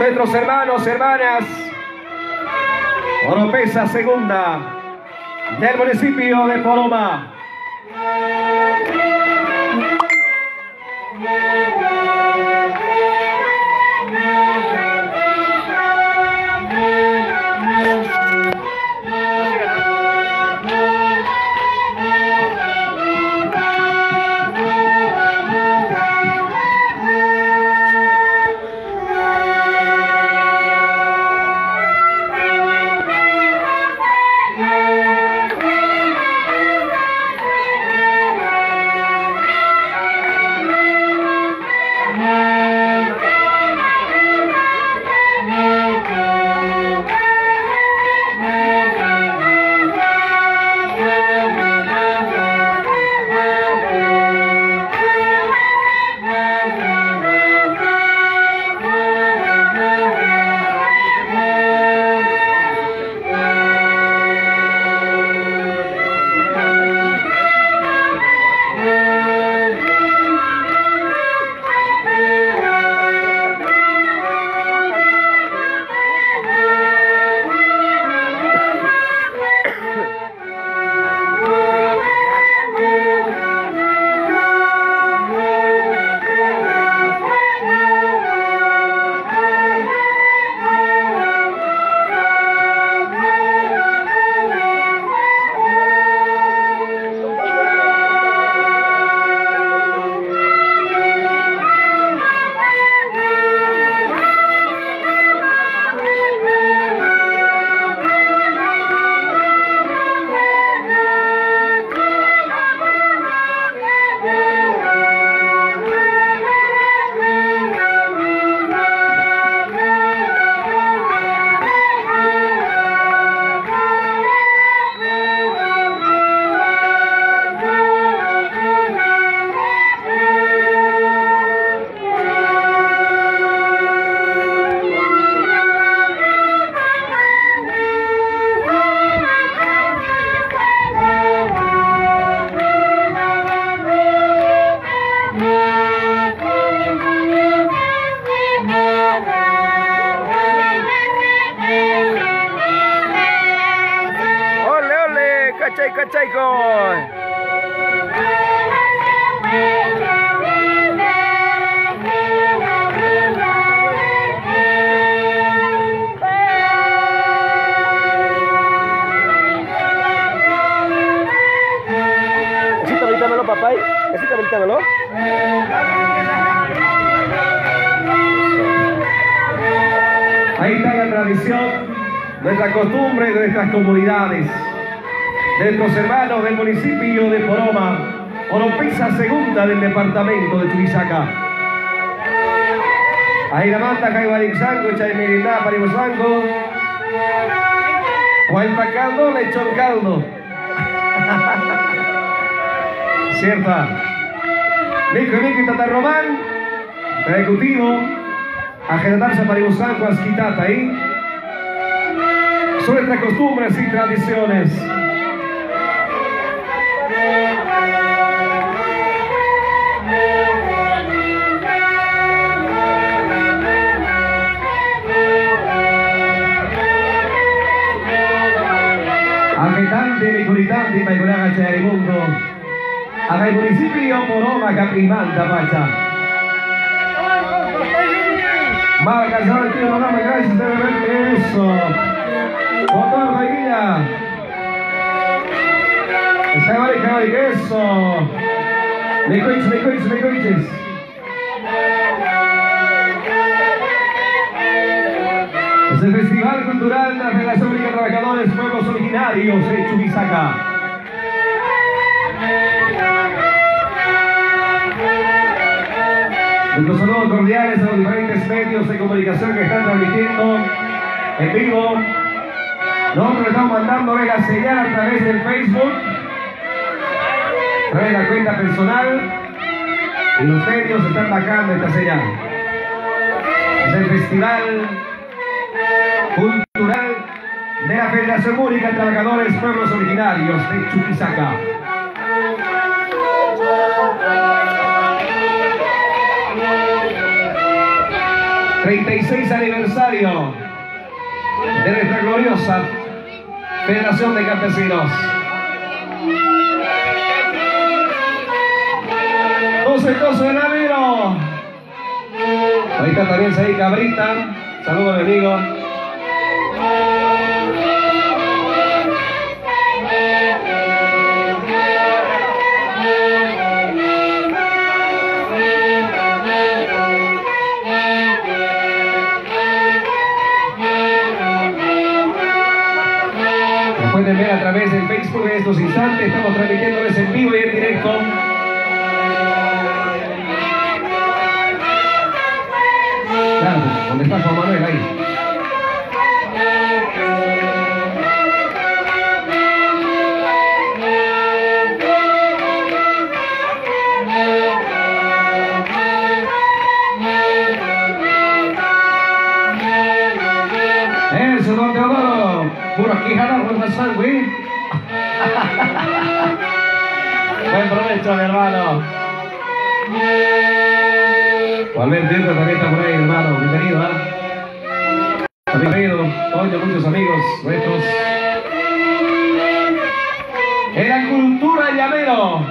Nuestros hermanos, hermanas, Oropesa Segunda, del municipio de Poroma. Con. Esito, avítamelo, papá. Esito, avítamelo. Ahí está la tradición, nuestra costumbre de nuestras comunidades, de nuestros hermanos del municipio de Poroma, Oropesa Segunda del departamento de Chuquisaca. Ahí la manta, Caibarinzango, Chaymiriná, Paribosango, caldo, lechón caldo. Cierta. Nico y Nico Tata Román, ejecutivo, agendarse para Ibusanco, Asquitata ahí. Son nuestras costumbres y tradiciones. Poroma, Caprimanta, Pacha. Va a casar el tío Poroma, gracias, de eso. Botón, Maiguilla. Esa vale, cabrón, eso. Coiches, me coiches. Es el Festival Cultural de la Única de Trabajadores Pueblos Originarios de Chuquisaca. Nuestros saludos cordiales a los diferentes medios de comunicación que están transmitiendo en vivo. Nosotros estamos mandando la señal a través del Facebook, a través de la cuenta personal, y los medios están bajando esta señal. Es el Festival Cultural de la Federación Única de Trabajadores Pueblos Originarios de Chuquisaca. 36 aniversario de nuestra gloriosa Federación de Campesinos. 12 12 de Naviro. Ahí está también Saí Cabrita. Saludos, mi amigo. Juan también por ahí, hermano. Bienvenido, ¿eh? Bienvenido. Hoy muchos amigos nuestros. En la cultura llamero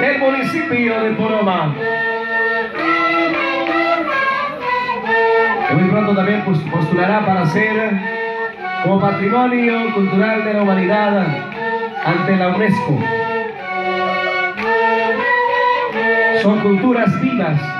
del municipio de Poroma. Muy pronto también postulará para ser como patrimonio cultural de la humanidad ante la UNESCO. Son culturas vivas,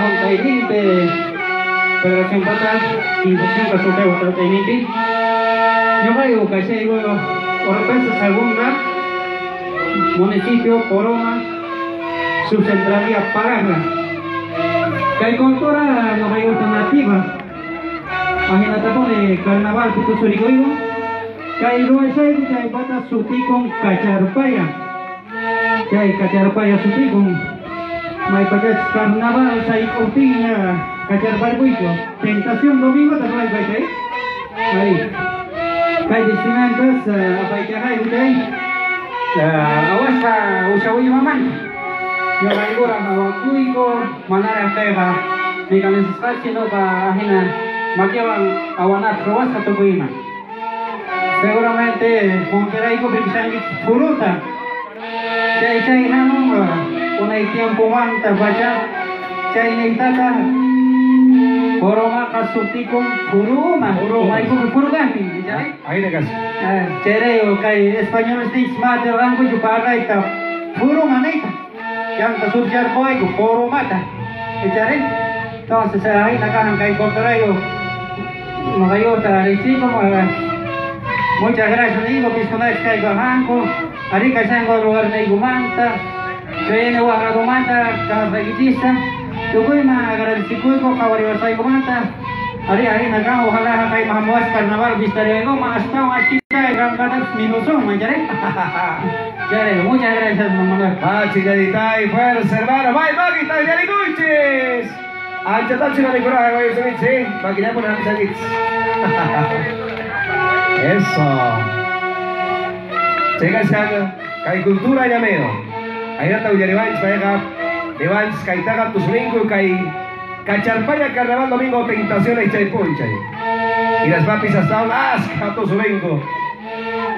hong taininte Federación Pata Infección Resulta Wata Taininte Yo kayo kasi igo Orpesa Segunda Municipio Poroma Subcentralia kultura no kayo alternativa Imagínate po de carnaval Kay luay sa kay bata suti kong kacharpaya Chay kacharpaya sutikong may pagkat carnaval sa ikuting uh, kacharparpuito. Tentación domingo tamay bay chay. Ay. Kay destimentas uh, apay kahay utay. Uh, awas ka usawi maman. Yung ay gura mawakuy ko manara teba. Di kami sa sino pa ahina magyawang awanat rawas katukuiman. Seguramente ko bigsan fruta. Chaychaynam unay tiempoman tabacha chaynintaka Boroma kasutikum puruma Maikum puruma Aina kas Chayrayo kay español stik smate rango chuparraita Puruma naita Yang kasutjar koaiku porumata Echaré Entonces ahí la caja kay cortorayo Magayo tariciko Muchas gracias, digo, pisco no es caigo a banco. Ari kasango lugar na igumanta. Kaya na waka gumanta, kahapagitista. Tukoy mga agradisikoy ko kawari sa igumanta. Ari ari nagang ojalá kay mahamuas carnaval bistarego maastaw asita ikan kadas minusong manjare. Jare, muchas gracias mamá. Ah, chigadita y fuerza hermano. Bye, Magita, Yari Guchis. Ancha tal chica de coraje, voy a subir, sí. Máquina por la Eso. Llega siya kay kultura niya meyo. Ay nataw niya Revans, kaya ka Revans kay tagat tusulingko kay Kacharpaya Carnaval Domingo Tentaciones Chay Ponchay. Y las papis hasta las Catusulengo.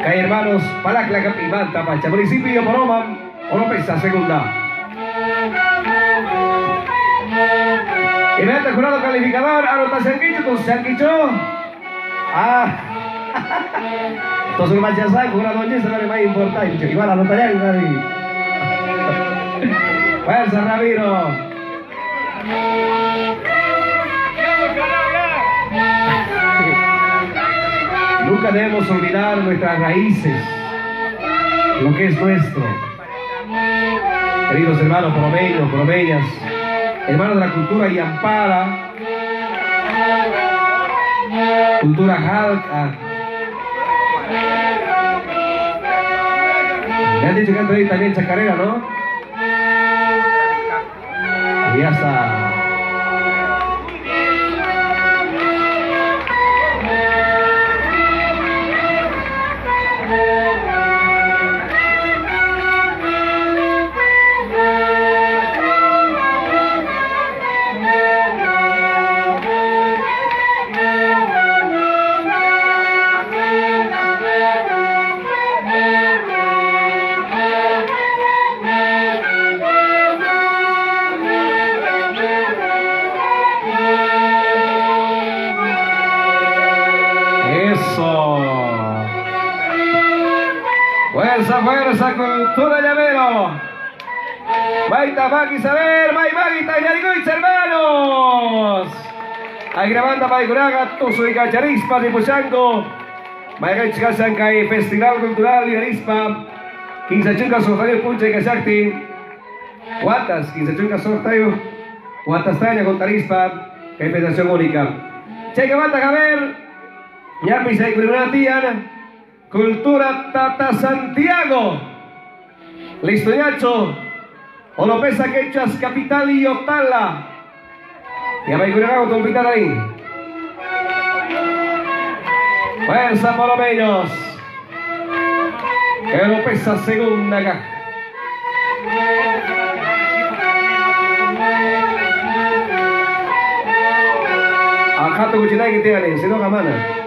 Kay hermanos Palacla Capimán Tapacha, municipio de Moroma, Oropesa Segunda. Inmediato jurado calificador, anotación Quicho, entonces Quicho. Ah. Entonces el ya sabe, jurado es lo más importante. Igual anotaría que nadie. Fuerza, Ramiro. Nunca debemos olvidar nuestras raíces, lo que es nuestro. Queridos hermanos promeños, promeñas, hermano de la cultura Yampara, cultura Jalca. Me han dicho que han también chacarera, ¿no? Y ya está. Llavero. Baita, Maki, Saber, May, Magita, Yarigoitz, hermanos. Ay, grabando, May, Guraga, Toso y Cacharispa, de Pochango. May, Gachasankai, Festival Cultural y Arispa. Quinzachuca, Sofario, Puncha y Cachacti. Guatas, Quinzachuca, Sofario. Guatas, Taña, con Tarispa. Federación Única. Cheque, Bata, Javier. Ya, Pisa y Cultura Tata Santiago. Listo, Yacho. Olopesa Quechas, Capital y. Ya me con compitar ahí. Fuerza por los ellos. Olopesa segunda acá. Acá tu cuchillo que tiene, si no, camana.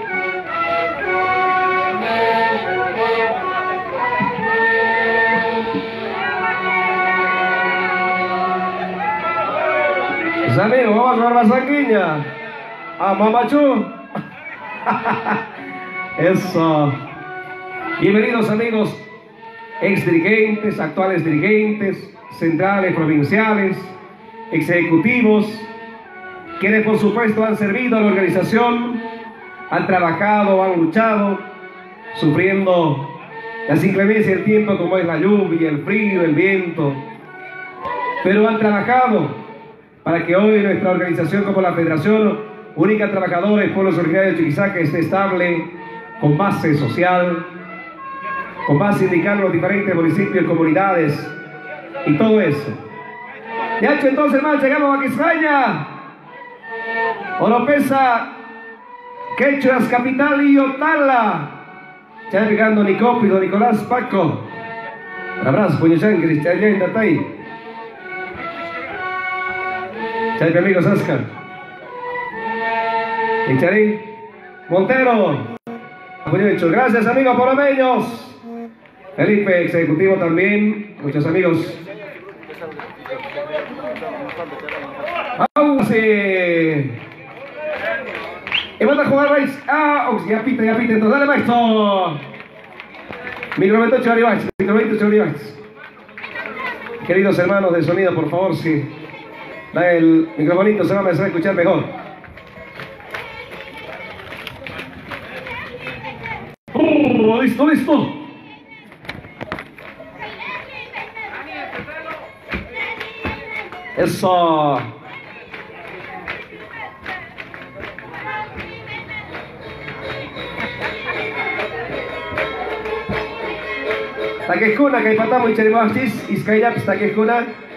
Amigos, vamos a Barbasanguiña. A Mamachú. Eso. Bienvenidos amigos, ex dirigentes, actuales dirigentes, centrales, provinciales, ejecutivos, quienes por supuesto han servido a la organización, han trabajado, han luchado, sufriendo las inclemencias del tiempo como es la lluvia, el frío, el viento, pero han trabajado para que hoy nuestra organización como la Federación Única Trabajadores Pueblos Originarios de Chiquisaca esté estable, con base social, con base sindical en los diferentes municipios, comunidades y todo eso. Ya hecho entonces, hermanos, llegamos a España. Oropesa, Quechuas, Capital y Otala. Ya llegando Nicópido, Nicolás Paco. Abrazo, Puñochan, Cristian, ya Chay, amigos Oscar. Charín Montero. Gracias, amigos polomeños. Felipe, ejecutivo también. Muchos amigos. Vamos. Y vamos a jugar, vais. Ah, ya pita, ya pita. Entonces, dale, maestro. Micro 28 Micro 28 Queridos hermanos de sonido, por favor, sí. Da el microfonito, se va a empezar a escuchar mejor. Oh, listo, listo. Eso. Patamo y cherimaxis, iskayap, takeskuna.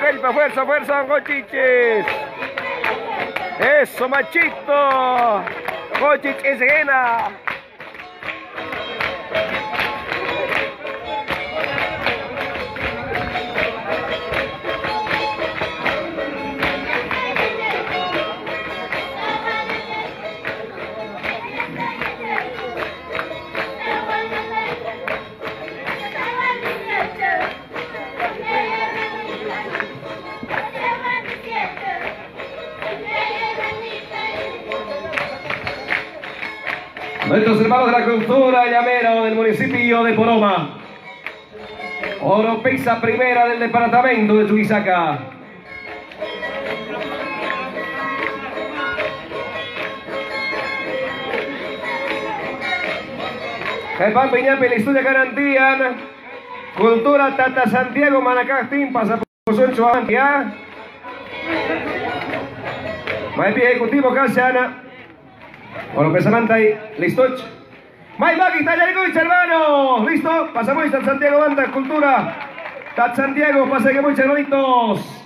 Fuerza, fuerza, Cochiches. Eso, machito. Enseguida. Nuestros cultura llamero del municipio de Poroma. Oropesa primera del departamento de Chuquisaca. Jepan Peñape, la historia garantían. Cultura Tata Santiago Manacastín, pasa por Soncho Antia. Maestría Ejecutivo Casana. Bueno, Pesamanta ahí, listo. Magui, Tallaricovich, hermano. ¿Listo? Pasamos a Santiago Banda, Cultura. Tat Santiago, pasa que muchos hermanitos.